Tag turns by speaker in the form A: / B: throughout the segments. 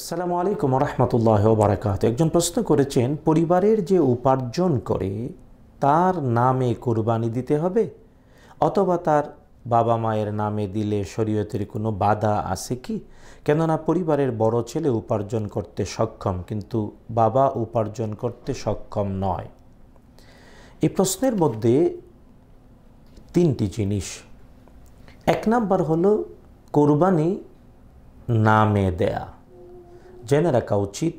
A: আসসালামু আলাইকুম রহমতুল্লাহ বারাকাত একজন প্রশ্ন করেছেন, পরিবারের যে উপার্জন করে, তার নামে কোরবানি দিতে হবে? অথবা তার বাবা মায়ের নামে দিলে শরীয়তের কোনো বাধা আছে কি? কেননা পরিবারের বড় ছেলে উপার্জন করতে সক্ষম, কিন্তু বাবা উপার্জন করতে সক্ষম নয়। এই প্রশ্নের মধ্যে তিনটি জিনিস। এক নাম্বার হলো, কোরবানি নামে দেয়া। জেনে রাখা উচিত,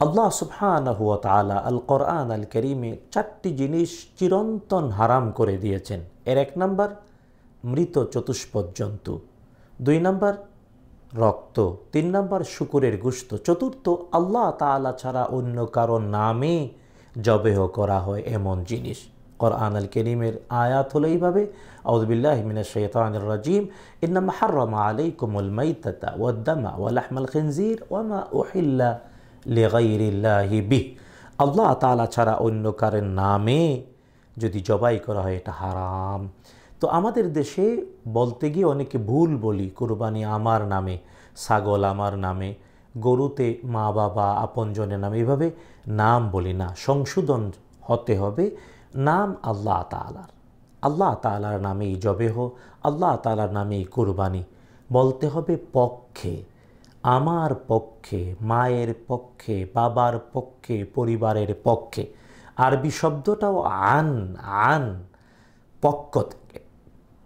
A: আল্লাহ সুবহানাহু ওয়া তাআলা আল কোরআন আল করিমে চারটি জিনিস চিরন্তন হারাম করে দিয়েছেন। এর এক নাম্বার, মৃত চতুষ্পদ জন্তু। দুই নাম্বার, রক্ত। তিন নাম্বার, শুকুরের গুস্ত চতুর্থ, আল্লাহ তাআলা ছাড়া অন্য কারও নামে জবেহ করা হয় এমন জিনিস। কোরআন আল করিমের আয়াত হলো এইভাবে আউযবিল্লাহ মিনাশ শাইতানির রাজিম ইন্নামা হাররামা আলাইকুমুল মাইতাতা ওয়াদ-দামা ওয়া লাহমাল খিনজির ওয়া মা উহিল্লা লিগাইরিল্লাহি বিহ আল্লাহ তাআলা ছাড়া অন্য কারের নামে যদি জবাই করা হয় এটা হারাম তো আমাদের দেশে বলতে গিয়ে অনেকে ভুল বলি কোরবানি আমার নামে ছাগল আমার নামে গরুতে মা বাবা আপনজনের নামে এভাবে নাম বলি না সংশোধন হতে হবে নাম আল্লাহ তালার আল্লাহ তালার নামেই জবেহ আল্লাহ তালার নামেই কোরবানি। বলতে হবে পক্ষে, আমার পক্ষে, মায়ের পক্ষে, বাবার পক্ষে, পরিবারের পক্ষে। আরবি শব্দটাও আন আন, পক্ষ থেকে।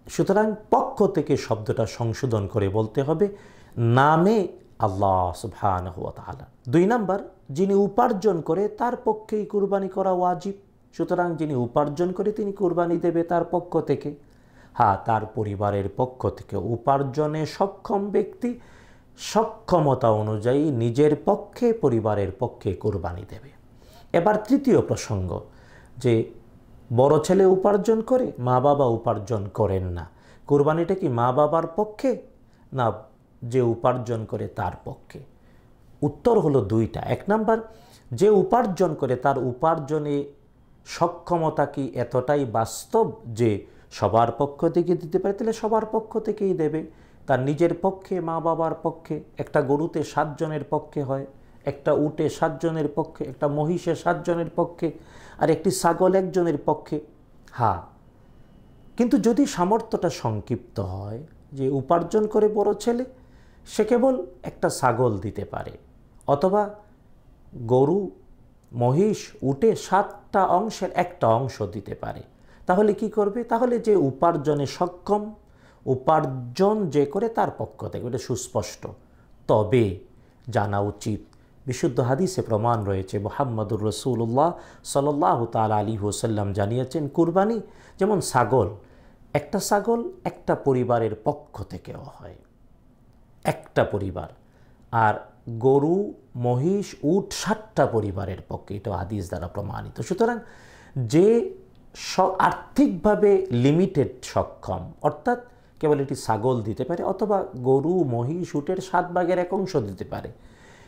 A: সুতরাং পক্ষ থেকে শব্দটা সংশোধন করে বলতে হবে, নামে আল্লাহ সুবহান তালা দুই নাম্বার, যিনি উপার্জন করে তার পক্ষেই কুরবানি করা ওয়াজিব। সুতরাং যিনি উপার্জন করে তিনি কুরবানি দেবে তার পক্ষ থেকে। হ্যাঁ তার পরিবারের পক্ষ থেকে উপার্জনে সক্ষম ব্যক্তি সক্ষমতা অনুযায়ী নিজের পক্ষে, পরিবারের পক্ষে কোরবানি দেবে। এবার তৃতীয় প্রসঙ্গ, যে বড় ছেলে উপার্জন করে মা বাবা উপার্জন করেন না। কোরবানিটা কি মা বাবার পক্ষে না যে উপার্জন করে তার পক্ষে? উত্তর হলো দুইটা। এক নাম্বার, যে উপার্জন করে তার উপার্জনে সক্ষমতা কি এতটাই বাস্তব যে সবার পক্ষ থেকে দিতে পারে? তাহলে সবার পক্ষ থেকেই দেবে। তার নিজের পক্ষে, মা বাবার পক্ষে, একটা গরুতে সাতজনের পক্ষে হয়, একটা উটে সাতজনের পক্ষে, একটা মহিষে সাতজনের পক্ষে, আর একটি ছাগল একজনের পক্ষে। হ্যাঁ কিন্তু যদি সামর্থ্যটা সংক্ষিপ্ত হয় যে উপার্জন করে বড় ছেলে, সে কেবল একটা ছাগল দিতে পারে, অথবা গরু মহিষ উঠে সাতটা অংশের একটা অংশ দিতে পারে। তাহলে কি করবে? তাহলে যে উপার্জনে সক্ষম, উপার্জন যে করে তার পক্ষ থেকে, এটা সুস্পষ্ট। তবে জানা উচিত, বিশুদ্ধ হাদিসে প্রমাণ রয়েছে, মোহাম্মদুর রসুল্লাহ সাল্লাহ তাল আলী হোসাল্লাম জানিয়েছেন, কুরবানি যেমন ছাগল, একটা ছাগল একটা পরিবারের পক্ষ থেকেও হয়। একটা পরিবার। আর গরু, মহিষ, উট সাতটা পরিবারের পক্ষে এটা হাদিস দ্বারা প্রমাণিত। সুতরাং যে আর্থিকভাবে লিমিটেড সক্ষম, অর্থাৎ কেবল এটি ছাগল দিতে পারে অথবা গরু, মহিষ, উটের সাত ভাগের এক অংশ দিতে পারে,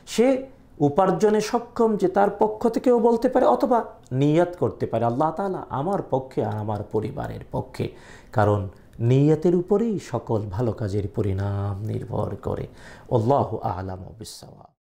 A: সে উপার্জনে সক্ষম যে তার পক্ষ থেকেও বলতে পারে অথবা নিয়াত করতে পারে। আল্লাহ তালা আমার পক্ষে আর আমার পরিবারের পক্ষে। কারণ নিয়তের উপরেই সকল ভালো কাজের পরিণাম নির্ভর করে। আল্লাহ আলাম বিশ্বা